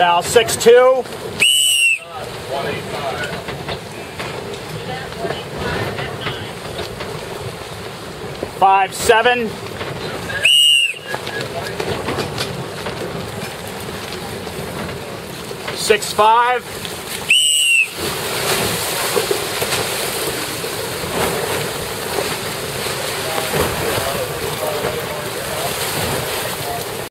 Now six two. Five seven. Six five.